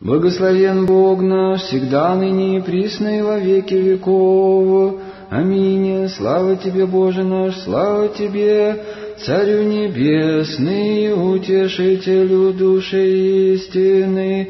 Благословен Бог наш, всегда ныне и присно и во веки веков. Аминь. Слава Тебе, Боже наш, слава Тебе, Царю Небесный, Утешителю души истины,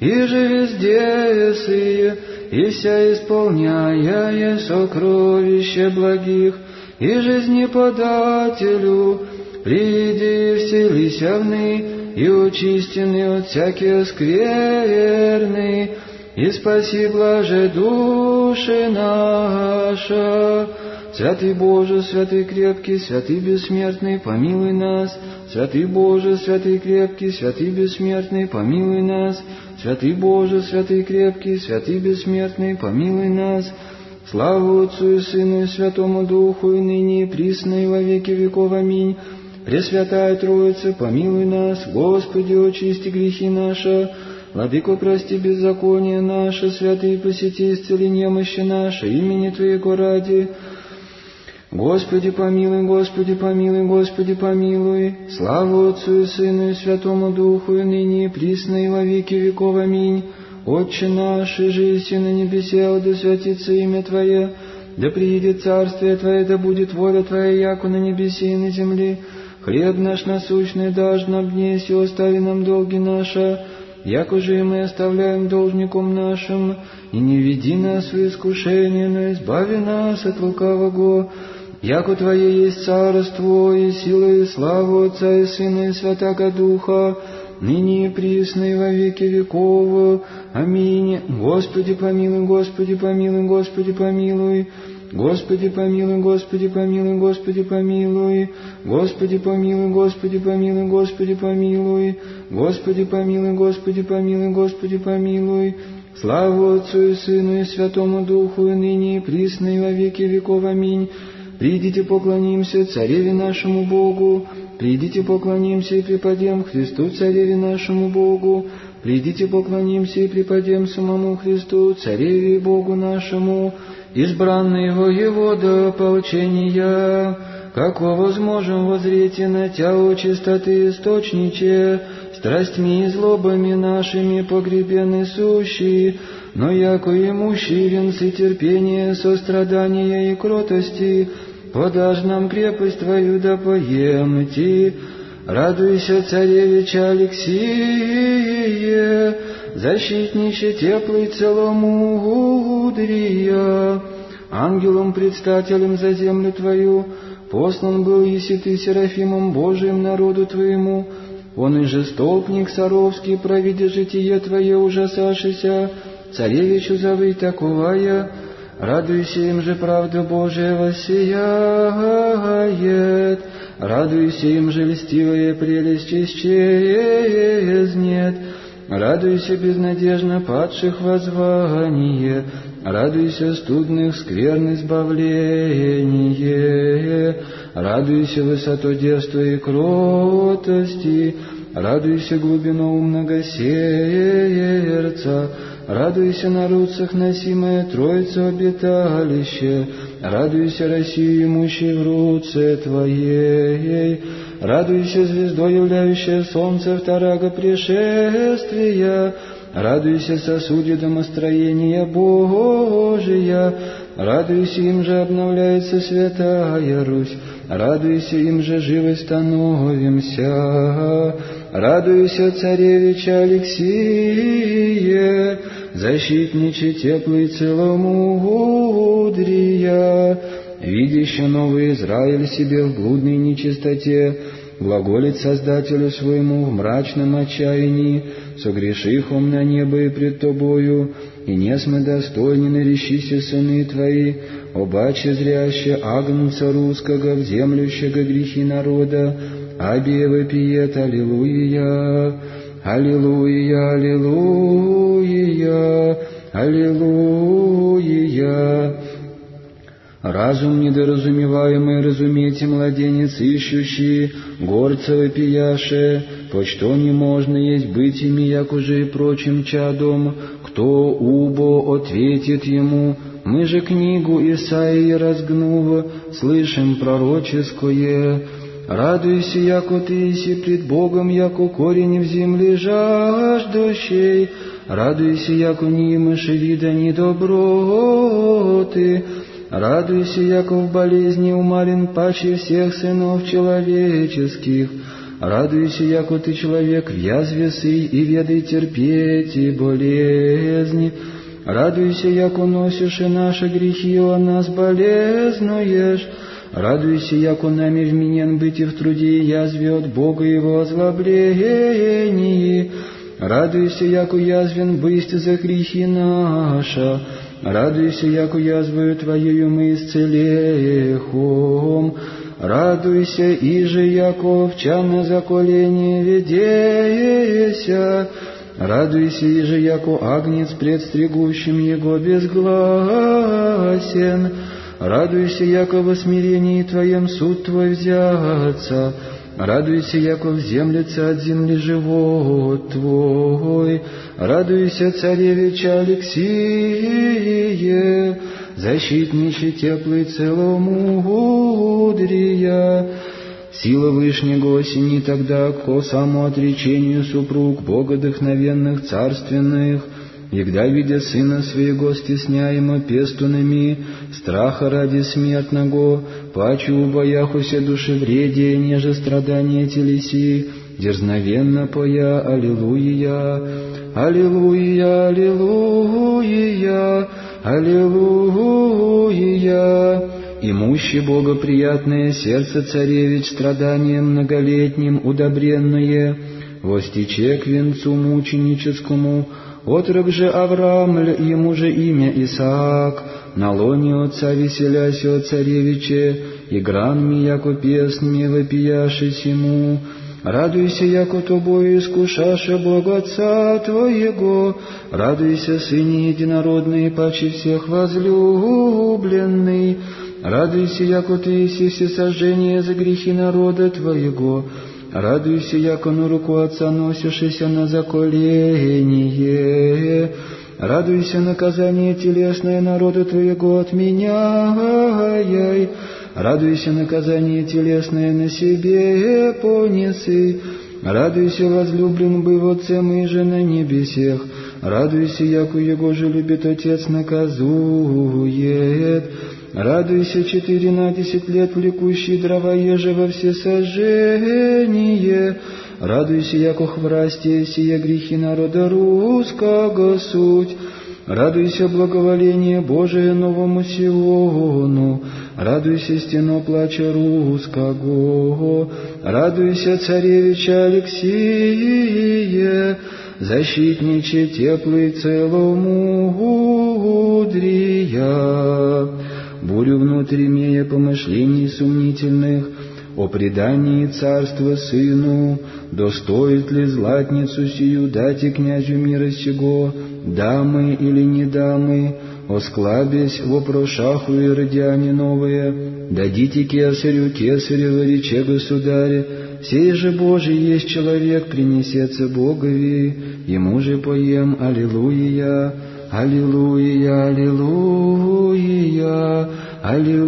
и же везде сые, и вся исполняя сокровище благих, и жизнеподателю, приди вселися вны, и очистены от всяких скверны, и спаси блаже души наша. Святый Боже, святый крепкий, святый бессмертный, помилуй нас. Святый Боже, святый крепкий, святый бессмертный, помилуй нас. Святый Боже, святый крепкий, святый бессмертный, помилуй нас. Слава Отцу и Сыну и Святому Духу, и ныне и присно, и во веки веков. Аминь. Пресвятая Троица, помилуй нас, Господи, очисти грехи наши, Владыко, прости беззаконие наше, святые посети, исцели немощи наши, имени Твоего ради. Господи, помилуй, Господи, помилуй, Господи, помилуй. Слава Отцу и Сыну и Святому Духу, и ныне присно, и во веки веков. Аминь. Отче наш, и жизнь на небесе, да святится имя Твое, да приедет царствие Твое, да будет воля Твоя, яко на небесе и на земле. Хлеб наш насущный дашь нам днесь, и остави нам долги наши, яко же и мы оставляем должником нашим, и не веди нас в искушение, но избави нас от лукавого, яко Твое есть царство, и сила, и слава Отца и Сына, и Святаго Духа, ныне и присно, и во веки веков. Аминь. Господи помилуй, Господи помилуй, Господи помилуй. Господи помилуй, Господи помилуй, Господи помилуй. Господи помилуй, Господи помилуй, Господи помилуй. Господи помилуй, Господи помилуй, Господи помилуй. Слава Отцу и Сыну и Святому Духу, и ныне и присно, и во веки веков. Аминь. Придите поклонимся Цареве нашему Богу, придите поклонимся и преподем Христу Цареве нашему Богу, придите поклонимся и преподем самому Христу Цареве и Богу нашему, избранный воевода ополчения, как возможем возреть на тя чистоты источниче, страстьми и злобами нашими погребены сущие, но яко имущий венцы терпения, сострадания и кротости, подашь нам крепость Твою да поемти. Радуйся, царевич Алексие, защитнище теплый целомудрия, ангелом предстателем за землю Твою, послан был, если Ты Серафимом Божиим народу Твоему, он и жестокник Саровский, провидя житие Твое, ужасашися, царевичу зовы таковая, радуйся им же правда Божия воссияет, радуйся им же льстивая прелесть исчезнет, радуйся безнадежно падших воззвание, радуйся студных скверн избавление, радуйся высоту детства и кротости, радуйся глубину умного сердца, Радуйся, народцах носимая Троица обиталище, радуйся, Россию, имущей в руце Твоей, радуйся, звездой, являющая солнце второго пришествия, радуйся, сосуде домостроения Божия, радуйся, им же обновляется святая Русь, радуйся, им же живы становимся, радуйся, царевич Алексие, защитниче теплый целомудрия, видящий новый Израиль себе в блудной нечистоте, глаголит Создателю своему в мрачном отчаянии, согрешихом на небо и пред Тобою, и не сме достойны нарещися сыны Твои, обаче зряще агнца русского, вземлющего грехи народа, Абе вопиет Аллилуйя, Аллилуйя, Аллилуйя, Аллилуйя. Разум недоразумеваемый разумейте, младенец ищущий, горца вопияше, почто не можно есть быть ими, як уже и прочим чадом, кто убо ответит ему, мы же книгу Исаии разгнув, слышим пророческое, Радуйся, яко ты иси пред Богом, яко корень в земле жаждущий. радуйся, яко не имаши вида ни доброты, радуйся, яко в болезни умален паче всех сынов человеческих, радуйся, яко ты человек в язве сый и ведай терпеть и болезни, радуйся, яко носишь и наши грехи, о нас болезнуешь, Радуйся, яко нами вменен быть и в труде, язве от Бога его озлоблении. Радуйся, яко язвен бысть за грехи наша. Радуйся, яко язвою Твоею мы исцелехом. Радуйся, иже, яко овча на заколение ведеся. Радуйся, иже, яко агнец пред стригущим его безгласен. Радуйся, яко во смирении Твоем суд Твой взяться. Радуйся, яко в землице от земли живот Твой. Радуйся, царевича Алексие, защитниче теплый целомудрия. Сила Вышнего осени тогда ко самоотречению супруг богодохновенных царственных, Егда, видя сына своего стесняемо пестунами, страха ради смертного, пачу убояхуся душевредия, неже страдания телеси, дерзновенно поя Аллилуйя, Аллилуйя, Аллилуйя, Аллилуйя. Имущий благоприятное сердце царевич страданием многолетним удобренное, востече к венцу мученическому, Отрок же Авраам, ему же имя Исаак, на лоне отца веселясь о царевиче, и гранми, яко песнями вопияшись ему, Радуйся, яко тобою искушаше Бога Отца Твоего, радуйся, Сыне Единородный, паче всех возлюбленный, радуйся, яко Ты иси всесожжение за грехи народа Твоего, Радуйся, яко на руку Отца носишься на заколение. Радуйся, наказание телесное народу Твоего отменяй. Радуйся, наказание телесное на себе понесы. Радуйся, возлюблен бы в Отце же на небесех. Радуйся, яко Его же любит Отец наказует. Радуйся четыре на десять лет, влекущий дрова еже во все сожжение. Радуйся, яко хврасте сия грехи народа русского суть. Радуйся, благоволение Божие новому Сиону. Радуйся, стено плача русского. Радуйся, царевича Алексия, защитниче теплый целомудрия бурю внутрь имея помышлений сомнительных, о предании царства сыну, достоит ли златницу сию дать и князю мира сего, дамы или не дамы, осклабясь в опрошаху и родяне новые, дадите кесарю кесарево рече государе, сей же Божий есть человек, принесется Богови, ему же поем Аллилуйя, Аллилуйя, Аллилуйя, Аллилуйя.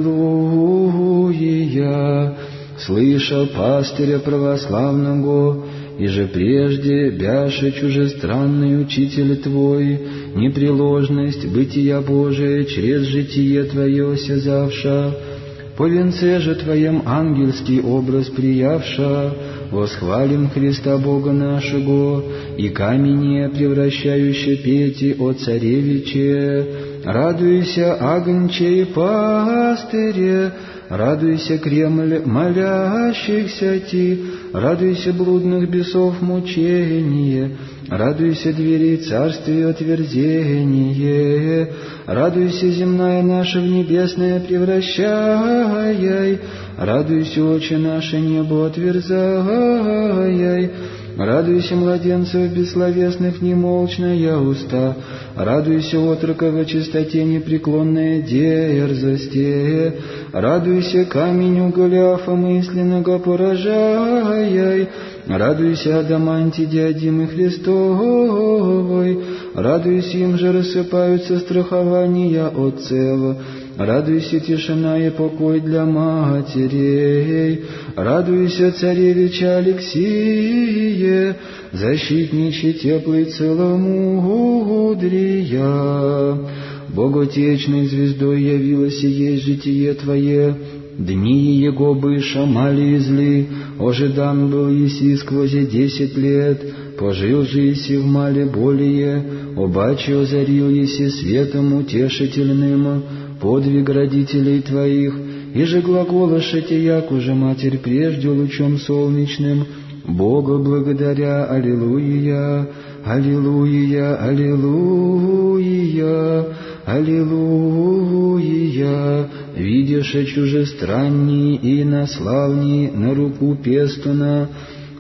Слышал пастыря православного, и же прежде, бяше чужестранный учитель Твой, непреложность бытия Божия через житие Твое сязавша, по венце же Твоем ангельский образ приявша, восхвалим Христа Бога нашего, и камень превращающий пети о царевиче, радуйся, агнче и пастыре, радуйся, Кремль молящихся ти, радуйся, блудных бесов мучение, радуйся, двери царствия отверзение, радуйся, земная наша в небесное превращай, радуйся, очи наши небо отверзай, Радуйся, младенцев бессловесных, немолчная уста, радуйся, отрока во чистоте непреклонная дерзости, радуйся, камень уголяфа мысленного поражай, радуйся, адаманти диадимы Христовой, радуйся, им же рассыпаются страхования от цела, радуйся тишина и покой для матерей, радуйся царевича Алексие, защитниче теплый целомудрия. Боготечной звездой явилось и житие Твое, Дни его бы шамали ожидан был еси сквозь десять лет, пожил же еси в мале более, обаче озарил еси светом утешительным, подвиг родителей твоих, и же глаголошите, як уже Матерь прежде лучом солнечным, Бога благодаря, Аллилуйя, Аллилуйя, Аллилуйя, Аллилуйя, видишь чужестранни и наславни на руку пестуна,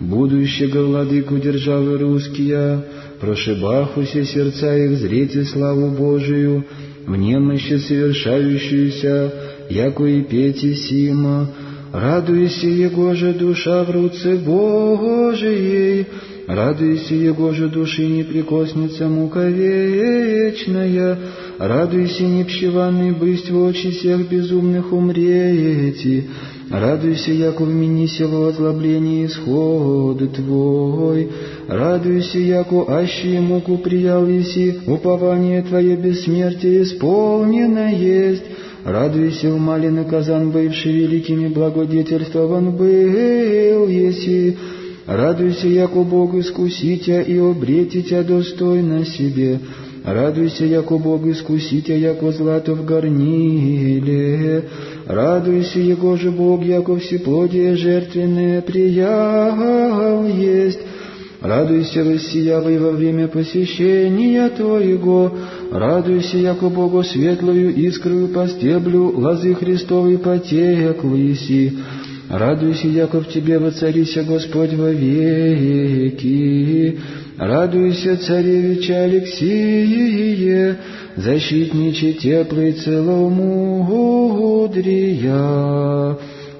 будущего владыку державы русские, прошибахуся сердца их зрите славу Божию, в немощи совершающуюся, яко и пети сима, радуйся, его же душа в руце Божией, радуйся, его же души не прикоснется мука вечная, радуйся, непщеванный бысть в очи всех безумных умрети, радуйся, яко в мини село озлобление исход Твой, радуйся, яко аще муку приял еси, упование Твое бессмертие исполнено есть, Радуйся, умаленный казан, бывший великими благодетельствован был, еси. Радуйся, яко Бог искуситя и обретитя достойно себе. Радуйся, яко Бог искуситя, яко злато в горниле. Радуйся, Его же Бог, яко всеплодие жертвенное приял есть. Радуйся, воссиявый во время посещения Твоего, радуйся, яко Богу светлую искрою по стеблю лозы Христовой потекло еси. Радуйся, яко в Тебе воцарися Господь во веки. Радуйся, царевича Алексие, защитниче теплый целомудрия.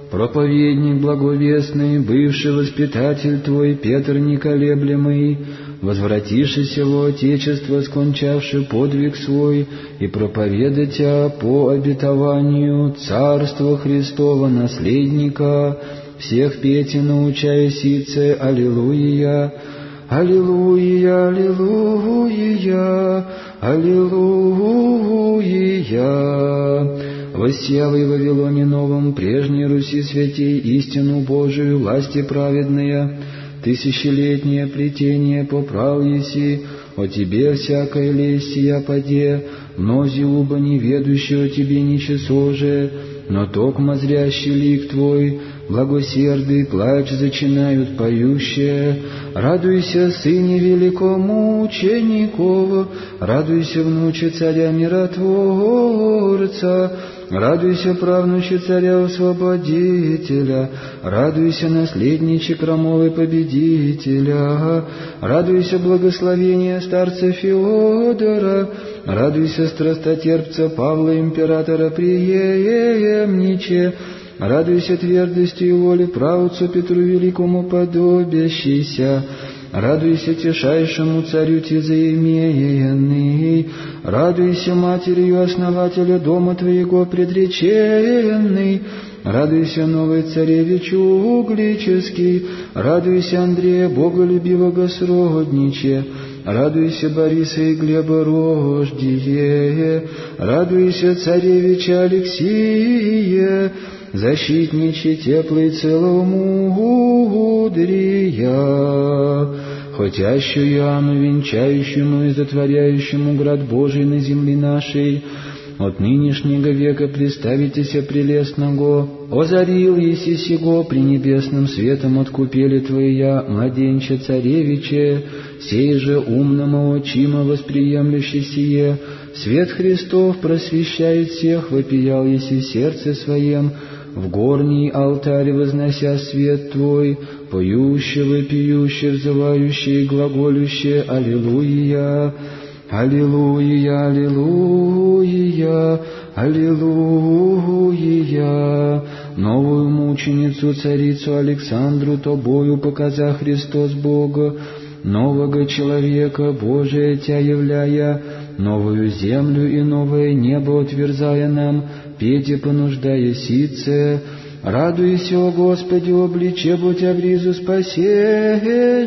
Проповедник благовестный, бывший воспитатель Твой, Петр неколеблемый, возвратившийся во Отечество, скончавший подвиг свой, и проповедатя по обетованию Царства Христова наследника, всех петь и научая сице, Аллилуйя, Аллилуйя, Аллилуйя, Аллилуйя. Воссявый в Вавилоне новом, прежней Руси святей, истину Божию, власти праведные, тысячелетнее плетение поправ еси, о тебе всякая лесть я поде, мнози уба неведущего тебе ничего же, но токмо зрящий лик твой, благосердый плач зачинают поющие. Радуйся, сыне великому ученикову, радуйся, внуче царя миротворца, Радуйся, правнуче царя-освободителя, радуйся, наследниче крамолы победителя, радуйся, благословение старца Феодора, радуйся, страстотерпца Павла, императора приемниче, радуйся твердости и воли правцу Петру Великому подобящийся, Радуйся тишайшему царю Тизаимеянный, радуйся матерью основателя дома твоего предреченный, радуйся новый царевич углический, радуйся Андрея Боголюбивого сродниче, радуйся Бориса и Глеба рождие, радуйся царевича Алексия, защитниче теплый целомудрия, хотящую Иоанну, венчающему и затворяющему град Божий на земле нашей, от нынешнего века представитеся прелестного, озарил еси сего пренебесным светом откупели Твоя, младенче царевиче, сей же умному очима восприемлющий сие, свет Христов просвещает всех, вопиял еси сердце своем, в горний алтарь вознося свет Твой, поюще, вопиюще, взывающее и глаголюще Аллилуйя, Аллилуйя, Аллилуйя, Аллилуйя. Новую мученицу, царицу Александру тобою показа Христос Бога, нового человека Божия Тя являя, новую землю и новое небо утверзая нам, пете понуждая сице, Радуйся, о Господи, обличе будь обризу спасения,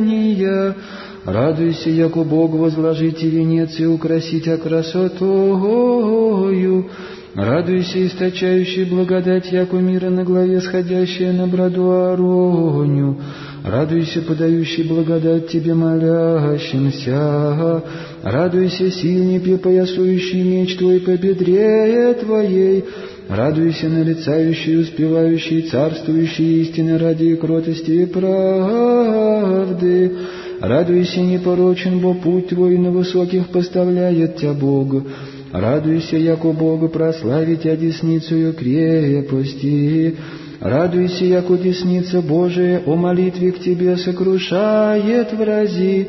Радуйся, яко Бог возложите венец и украсите красотою, Радуйся, источающий благодать, яко мира на главе сходящая на броду Ароню. Радуйся, подающий благодать Тебе молящимся. Радуйся, сильный припоясующий меч Твой по бедре Твоей. Радуйся, налицающий, успевающий, царствующий истины ради кротости и правды. Радуйся, непорочен, бо путь Твой на высоких поставляет Тебя Бог. Радуйся, яко Богу прославить одесницею крепости. Радуйся, яко десница Божия о молитве к Тебе сокрушает врази.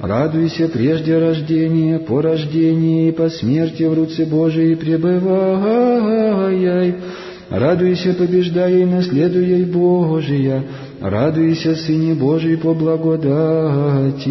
Радуйся прежде рождения, по рождении и по смерти в руце Божией пребывай. Радуйся, побеждая и наследуя Божия. Радуйся, Сыне Божий, по благодати.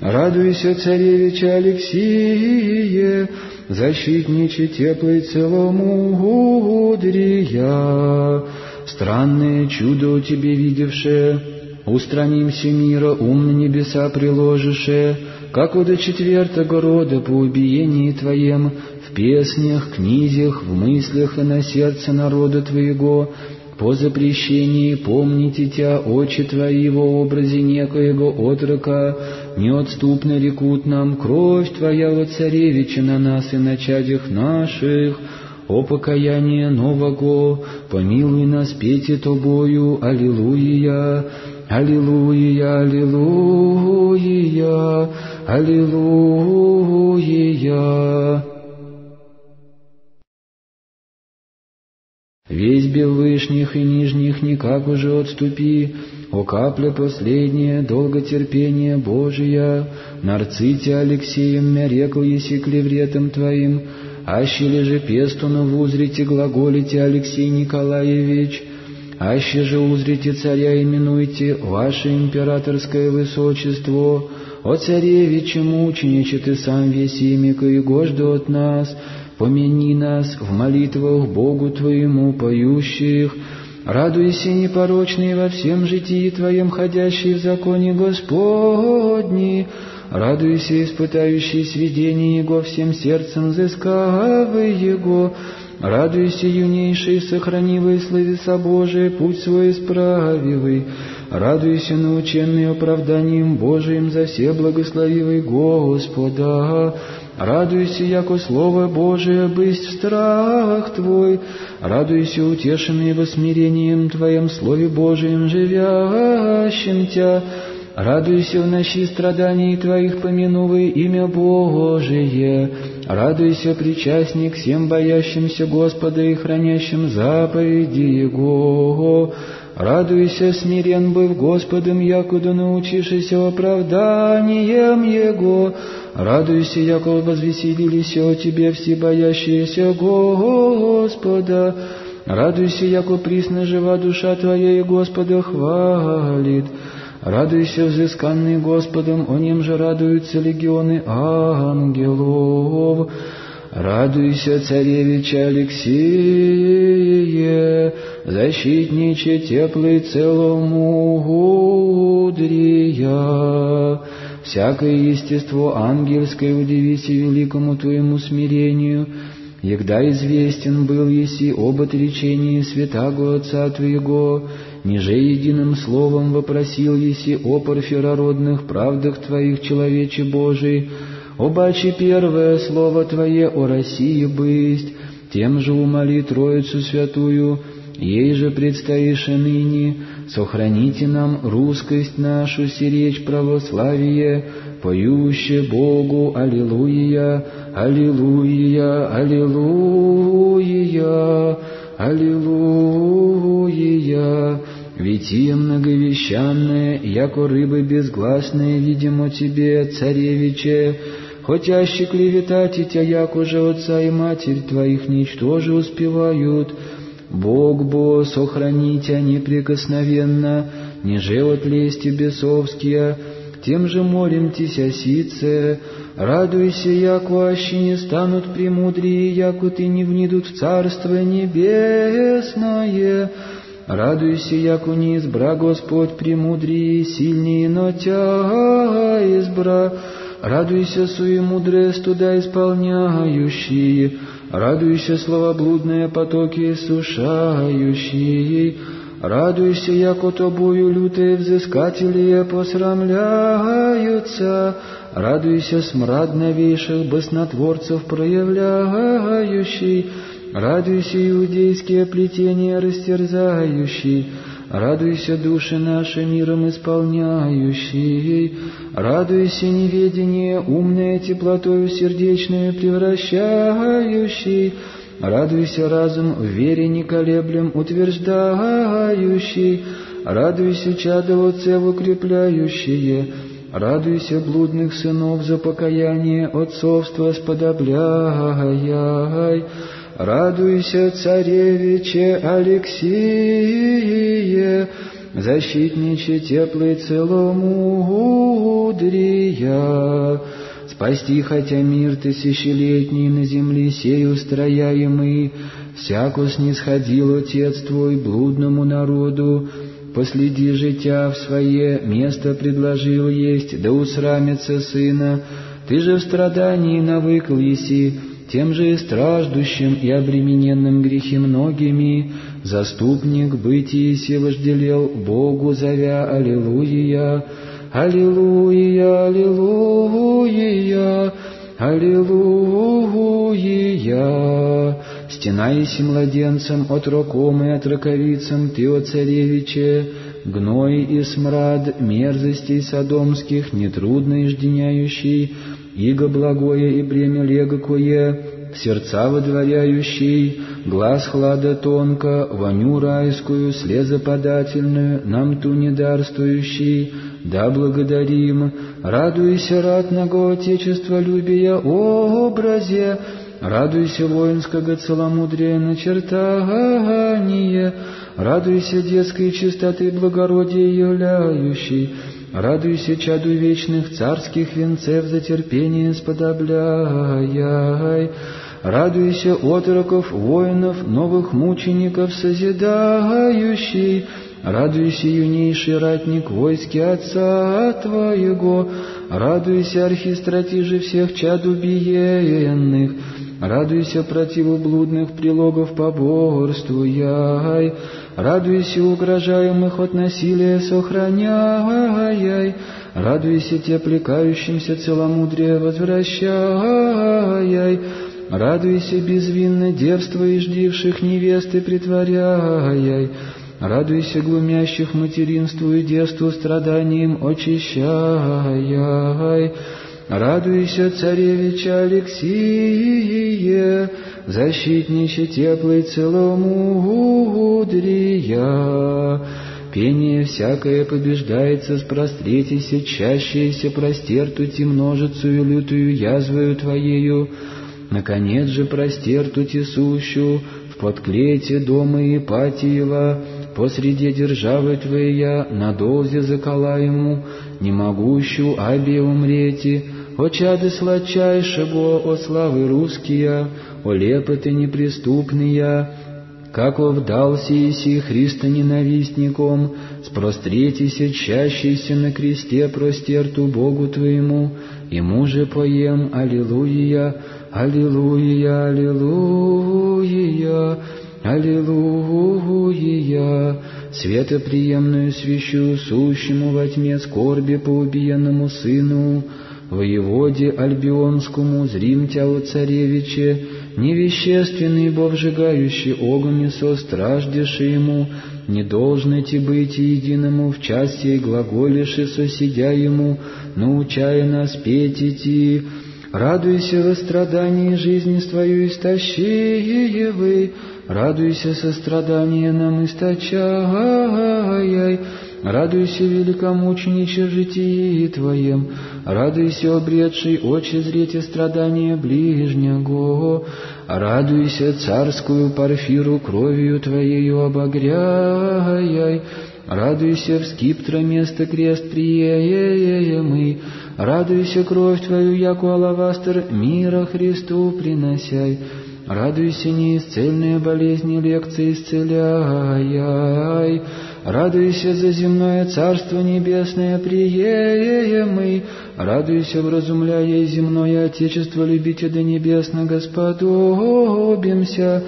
Радуйся, царевича Алексие, защитниче теплый целомудрия. Странное чудо у тебе видевшее, устранимся мира, ум на небеса приложише, как до четвертого рода по убиении твоем, в песнях, книзях, в мыслях и на сердце народа твоего, по запрещении помните тя очи твои во образе некоего отрока, неотступно рекут нам кровь твоя, о царевича, на нас и на чадях наших, о покаяние нового, помилуй нас пейте тобою, аллилуйя, аллилуйя, аллилуйя, аллилуйя. Весь бел вышних и нижних никак уже отступи, о капля последняя, долготерпение Божия, нарците Алексеем мярекл еси клевретом твоим, аще же пестуну узрите глаголите Алексей Николаевич, аще же узрите царя именуйте ваше императорское высочество, о царевиче мучениче ты сам весь имя и гожду от нас, помяни нас в молитвах Богу Твоему поющих, радуйся непорочный во всем житии Твоем, ходящий в законе Господни, радуйся, испытающий сведение Его всем сердцем, взыскавы Его, радуйся, юнейший, сохранивый словеса Божие, путь свой исправивый, радуйся, наученный оправданием Божиим, за все благословивый Господа, Радуйся, яко Слово Божие бысть в страх Твой, радуйся, утешенный во смирением Твоем Слове Божием живящим Тя, радуйся в ночи страданий Твоих, помянувай имя Божие, радуйся, причастник всем боящимся Господа и хранящим заповеди Его, Радуйся, смирен быв Господом, якуда научишься оправданием Его. Радуйся, яко возвеселились о Тебе все боящиеся Господа. Радуйся, яко присно жива душа Твоя и Господа хвалит. Радуйся, взысканный Господом, о нем же радуются легионы ангелов. Радуйся, царевич Алексее, защитниче теплый целомудрия. Всякое естество ангельское удивись великому Твоему смирению, Егда известен был еси об отречении святаго Отца Твоего, ниже единым словом вопросил еси о парфирородных правдах Твоих, человече Божий, Обаче первое слово Твое о России бысть, тем же умоли Троицу Святую, ей же предстоишь и ныне, сохраните нам русскость нашу, сиречь православие, поюще Богу Аллилуйя, Аллилуйя, Аллилуйя, Аллилуйя. Витие многовещанное, яко рыбы безгласные, видимо тебе, царевиче, хотяще клеветать и тя, як уже отца и матерь твоих ничтоже успевают. Бог бо сохранить а неприкосновенно, ниже от лести бесовские, тем же молим тися сице, Радуйся, яку аще не станут премудрее, яку ты не внидут в Царство Небесное. Радуйся, яку не избра Господь премудрее, сильнее, но тя избра. Радуйся, суемудрые студа исполняющие, радуйся, словоблудные потоки сушающие, радуйся, яко тобою лютые взыскатели посрамляются, радуйся, смрад новейших баснотворцев проявляющий, радуйся, иудейские плетения растерзающий, Радуйся, души наши, миром исполняющие, радуйся, неведение, умное теплотою сердечную превращающий, радуйся, разум в вере неколеблем утверждающий, радуйся, чадо отцев укрепляющие, радуйся, блудных сынов за покаяние отцовства сподобляй, Радуйся, царевиче Алексие, защитниче теплый целомудрия. Спасти хотя мир тысячелетний на земле сей устрояемый, всяко снисходил Отец Твой блудному народу, последи житя в свое место предложил есть, да усрамится сына, ты же в страдании навыкл еси, тем же и страждущим и обремененным грехи многими, заступник быть и вожделел Богу, зовя Аллилуйя, Аллилуйя, Аллилуйя, Аллилуйя. Стена иси младенцем, отроком и отроковицам ты, о царевиче, гной и смрад мерзостей содомских, нетрудно ижденяющий, иго благое и бремя легкое, сердца водворяющий, глаз хлада тонко, воню райскую, слезоподательную, нам ту недарствующий, да благодарим, радуйся ратного Отечества любия образе, радуйся воинского целомудрия начертания, радуйся детской чистоты благородия являющей, Радуйся, чаду вечных царских венцев за терпение сподобляй. Радуйся, отроков, воинов, новых мучеников созидающий. Радуйся, юнейший ратник войски Отца Твоего. Радуйся, архистратиже всех чад убиенных. Радуйся, противу блудных прилогов поборствуяй. Радуйся, угрожаемых от насилия сохраняй, радуйся, теплекающимся целомудрие возвращай, радуйся, безвинно девствуешь, невесты притворяй, радуйся, глумящих материнству и детству страданием очищай, радуйся, царевича Алексие, защитниче теплый целомудрия. Пение всякое побеждается, спростретися, чащееся простертути множицую лютую язвою Твоею. Наконец же простертути сущу в подклете дома Ипатиева, посреди державы Твоя, на дозе заколаему, не могущу обе умрети, о чады сладчайшего, о славы русские, о лепоты неприступные, как вдался иси Христа ненавистником, спростретися чащийся на кресте простерту Богу Твоему, Ему же поем Аллилуйя, Аллилуйя, Аллилуйя, Аллилуйя, светоприемную свящу сущему во тьме скорби по убиенному сыну, воеводе Альбионскому, зрим царевиче, невещественный, бо вжигающий огонь со страждеши ему, не должны ти быть единому в части и глаголиши соседя ему, научая нас петь идти. Радуйся во страдании жизни свою истощиевы, радуйся сострадание нам источай, радуйся великомучениче житии Твоем, радуйся, обретший очи зрете страдания ближнего, радуйся царскую парфиру кровью Твоею обогряй, Радуйся, в скиптра место крест приемый, Радуйся, кровь Твою, яку алавастер, мира Христу приносяй. Радуйся, неисцельные болезни лекции исцеляй. Радуйся за земное Царство Небесное приемый. Радуйся, вразумляя земное Отечество, любите до небесно Господобимся.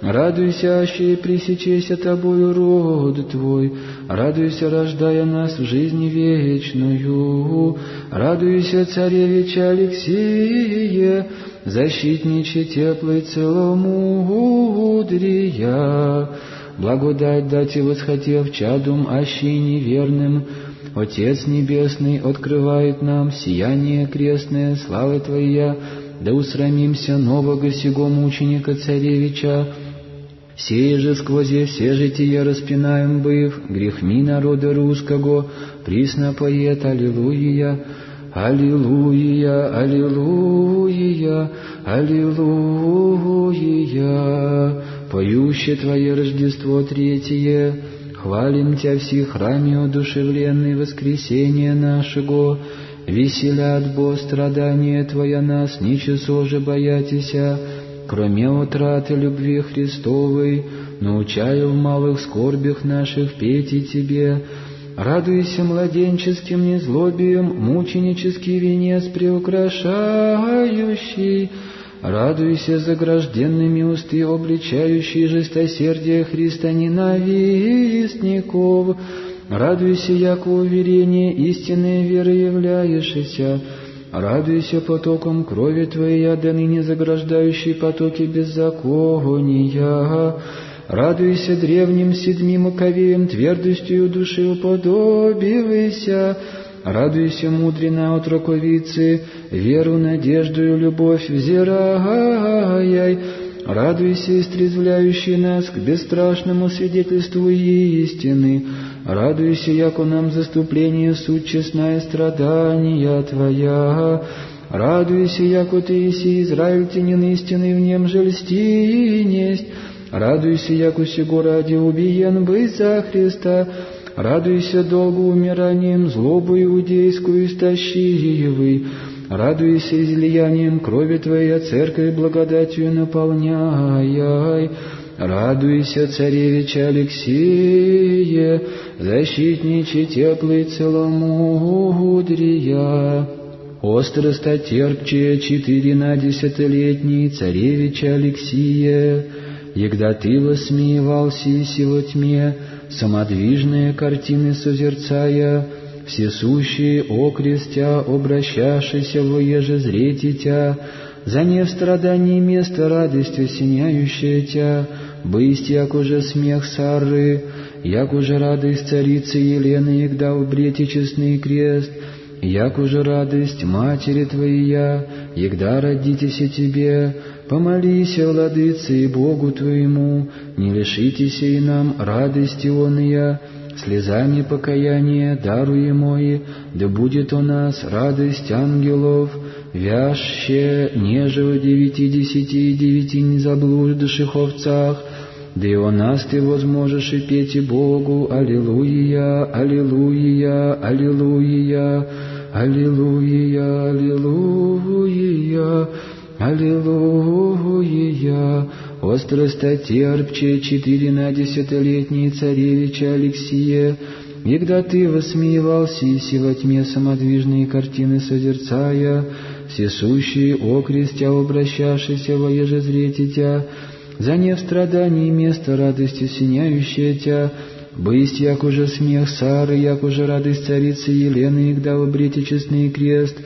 Радуйся, аще и пресечеся тобою род твой, радуйся, рождая нас в жизни вечную, радуйся, царевича Алексия, защитниче теплый целомудрия, благодать дать и восхотев чадум аще неверным, Отец Небесный открывает нам сияние крестное, славы Твоя, да усрамимся нового сего мученика царевича, Сей же сквозь все жития распинаем быв, грехми народа русского, присно поет Аллилуйя, Аллилуйя, Аллилуйя, Аллилуйя. Поюще Твое Рождество Третье, хвалим Тебя все храме одушевленный воскресение нашего, веселят Бо страдания Твоя нас, ничего же боятися, кроме утраты любви Христовой, научаю в малых скорбях наших петь и Тебе. Радуйся младенческим незлобием, мученический венец приукрашающий. Радуйся загражденными усты, обличающий жестосердие Христа ненавистников. Радуйся, яко уверение истинной веры являешься. Радуйся потоком крови Твоей, да ныне заграждающей потоки беззакония. Радуйся древним седьмим оковеем, твердостью души уподобивайся. Радуйся, мудрена от веру, надежду и любовь взирай. Радуйся, истрезвляющий нас к бесстрашному свидетельству истины. Радуйся, яко нам заступление суть честная страдания Твоя. Радуйся, яко Ты еси Израиль тенен истины в нем жельсти несть. Радуйся, яко сего ради убиен за Христа. Радуйся долго умиранием злобу иудейскую истощивый. Радуйся излиянием крови Твоей, церковь благодатью наполняй. Радуйся, царевича Алексея, защитниче теплый целомудрия. Остроста терпче четырнадесятилетний царевича Алексия, Егда ты восмеивался и сего тьме, самодвижные картины созерцая, всесущие окрестя, обращавшийся во еже зрете тя, за не в страдании место радость осеняющая тя, бысть, як уже смех Сары, як уже радость царицы Елены, егда убрете честный крест, як уже радость матери твоя, егда родитесь тебе, помолись, владыце и Богу твоему, не лишитесь и нам радости оная, слезами покаяния даруемое, да будет у нас радость ангелов, вяще, неже о девяти десяти и девяти незаблудших овцах, да и у нас ты возможешь и петь и Богу, Аллилуйя, Аллилуйя, Аллилуйя, Аллилуйя, Аллилуйя, Аллилуйя, остроста терпче четырнадесятилетний царевича Алексия, Егда ты восмеивался и во тьме самодвижные картины созерцая, всесущие окрестя, обращавшийся во ежезрете тя, за не в страдании место радости синяющая тя, бысть, як уже смех Сары, як уже радость царицы Елены, егда обрете честный крест,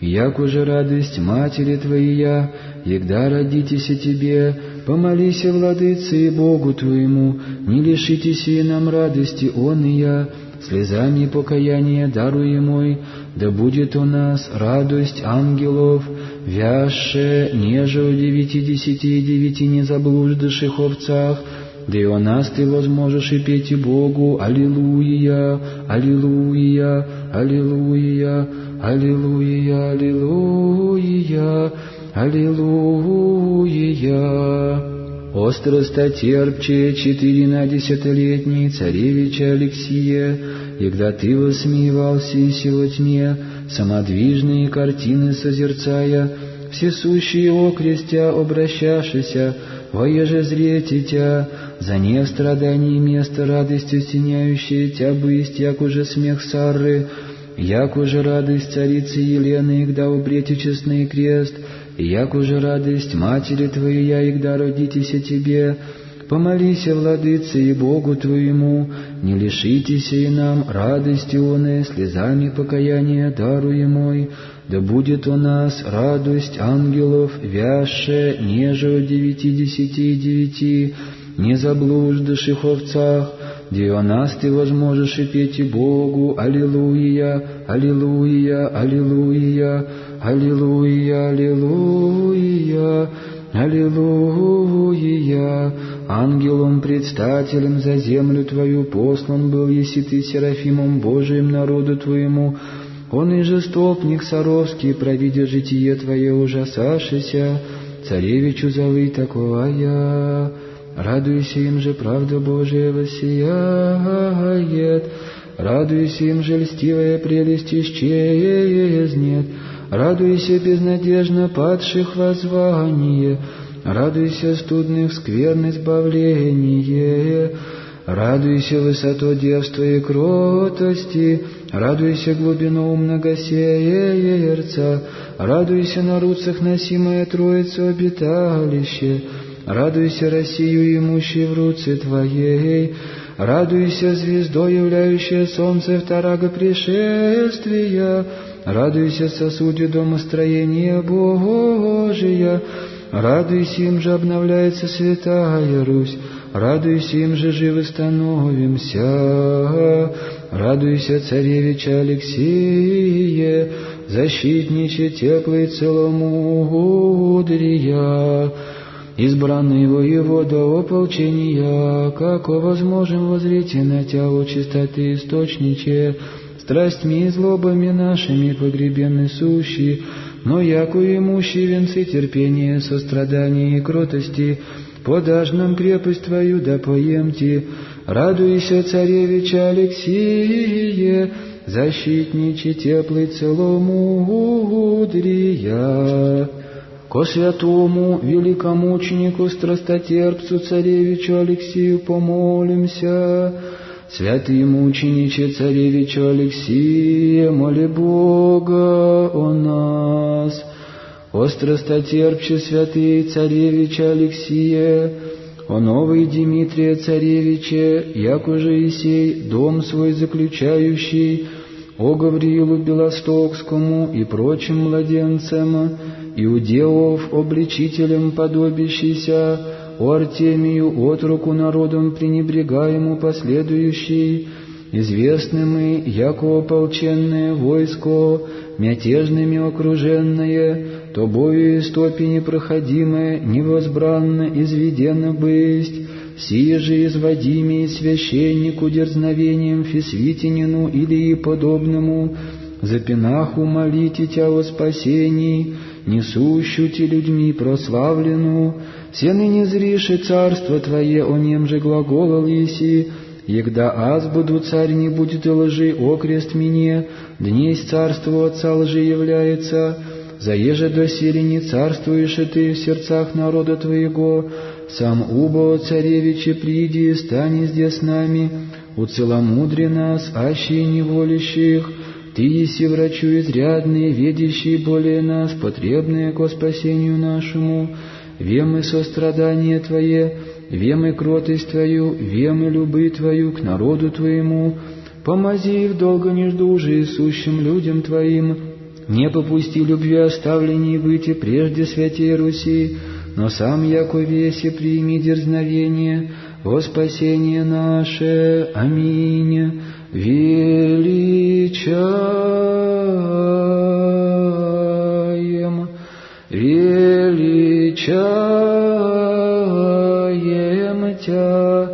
як уже радость матери твоя, егда родитесь тебе, помолись, владыце и Богу твоему, не лишитесь и нам радости он и я, слезами покаяния даруемой, да будет у нас радость ангелов, вяше, неже у девяти десяти и девяти незаблуждыших овцах, да и у нас ты возможешь и петь и Богу, Аллилуйя, Аллилуйя, Аллилуйя, Аллилуйя, Аллилуйя, Аллилуйя. Остростотерпче четыринадесятилетний царевича Алексия, когда ты восмеивался и сего тьме, самодвижные картины созерцая, всесущие его крестя обращашися, воеже зрете тя, за не страданий место радостью стеняющее тя бысть, як уже смех Сары, як уже радость царицы Елены, когда убрете честный крест, як уже радость матери твоей, я игда родитеся тебе, помолись, владыце и Богу твоему, не лишитесь и нам радости оной, слезами покаяния даруемой, да будет у нас радость ангелов, вяше, неже девяти десяти девяти, не заблуждаших овцах, где о нас ты возможешь и петь и Богу, Аллилуйя, Аллилуйя, Аллилуйя, Аллилуйя, Аллилуйя, Аллилуйя. Ангелом предстателем за землю Твою послан был, если Ты Серафимом Божиим народу Твоему, он и жестопник Саровский, провидя житие Твое ужасашися, царевичу зовы такое. Радуйся им же, правда Божия воссияет, радуйся им же, льстивая прелесть исчезнет, радуйся безнадежно падших воззвание, радуйся студных скверн избавление, радуйся высоту девства и кротости, радуйся глубину многосердца, радуйся на руцах носимая Троица обиталище, радуйся Россию, имущей в руце Твоей, радуйся звездой, являющая солнце второго пришествия, радуйся сосуде домостроения Божия, радуйся им же обновляется святая Русь, радуйся им же живы становимся, радуйся царевича Алексея, защитниче теплый целомудрия, избранный воевода ополчения, како возможен возрите на тяло чистоты источниче, страстьми и злобами нашими погребены сущи, но яку имущий венцы терпения, сострадания и кротости, подашь нам крепость Твою да поемте, радуйся, царевича Алексие, защитниче теплый целомудрия. Ко святому великомученику страстотерпцу царевичу Алексею помолимся. Святый мучениче царевичу Алексия, моли Бога о нас. О страстотерпче святый царевича Алексия, о новый Дмитрия царевиче, як уже Исей, дом свой заключающий, о Гавриилу Белостокскому и прочим младенцам, иудеев обличителем подобящийся, о Артемию от руку народом пренебрегаему последующий, известным и яко ополченное войско, мятежными окруженное, тобою и стопи непроходимое, невозбранно изведено бысть, сие же изводимые священнику дерзновением фисвитинину или подобному, запинаху молите тя о спасении, несущути людьми прославлену, все ныне зриши царство Твое, о нем же глаголал еси, Егда аз буду царь, не будет лжи, окрест мне, днесь царство отца лжи является, заеже доселе не царствуешь и ты в сердцах народа твоего, сам убо, царевиче, приди и стань здесь с нами, уцеломудри нас, аще неволящих, ты еси врачу изрядный, ведящий более нас, потребные ко спасению нашему, вем и сострадание Твое, вем и кротость Твою, вем и любы Твою к народу Твоему, помози в долго неждуже сущим людям Твоим, не попусти любви оставленней выйти прежде святей Руси, но сам, яко весе, прими дерзновение, во спасение наше. Аминь. Величаем, величаем Тя,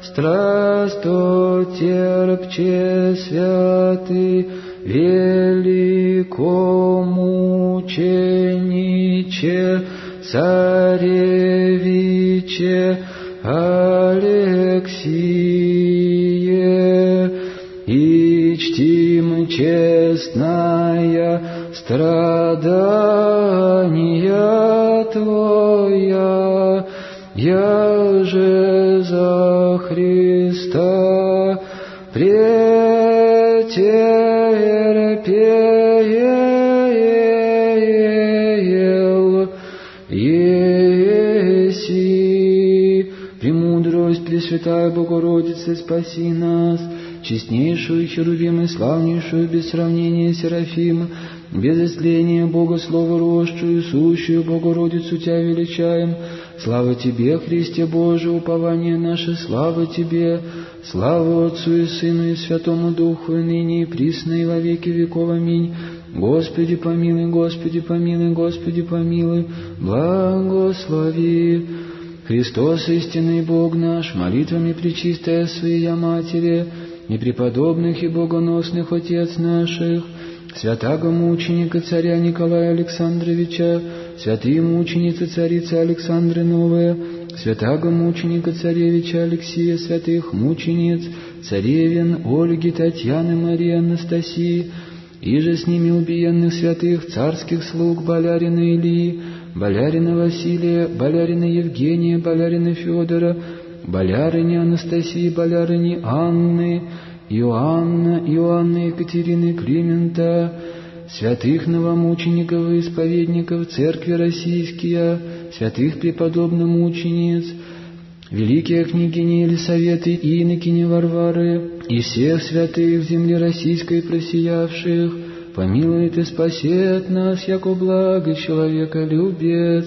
страсто терпче святый, великомучениче, царевиче Алексие, чтим честная страдания Твоя, я же за Христа претерпел еси. Премудрость Пресвятая Богородица, спаси нас, честнейшую Херувим и славнейшую без сравнения Серафима, без истления Бога Слово росшую, сущую Богородицу Тебя величаем. Слава Тебе, Христе Божий, упование наше, слава Тебе, слава Отцу и Сыну и Святому Духу, и ныне и присно, и во веки веков. Аминь. Господи помилуй, Господи помилуй, Господи помилуй, благослови. Христос, истинный Бог наш, молитвами Пречистая Своя Матери, и преподобных и богоносных Отец наших, святаго мученика царя Николая Александровича, святые мученицы царицы Александры Новая, святаго мученика царевича Алексея, святых мучениц, царевин Ольги, Татьяны, Марии, Анастасии, и же с ними убиенных святых царских слуг Болярина Илии, Болярина Василия, Болярина Евгения, Болярина Федора, Болярыни Анастасии, Болярыни Анны, Иоанна, Иоанна Екатерины Климента, святых новомучеников и исповедников Церкви Российские, святых преподобно-мучениц, великие княгини Елисаветы и инокини Варвары, и всех святых в земле российской просиявших, помилует и спасет нас, яко благо человека любец.